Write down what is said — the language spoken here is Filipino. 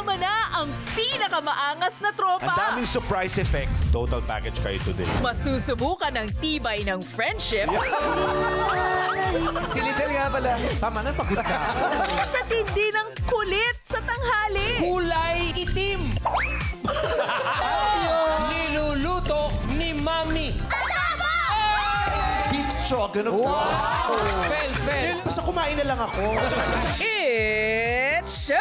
Kasama na ang pinakamaangas na tropa. Ang daming surprise effect. Total package kayo today. Masusubukan ang tibay ng friendship Si Lizel nga pala. Tama na, pagod ka. sa tindi ng kulit sa tanghali. Kulay itim. Niluluto ni Mami. Beef stroganoff. Wow. Spell, spell. Basta kumain na lang ako. It's showtime!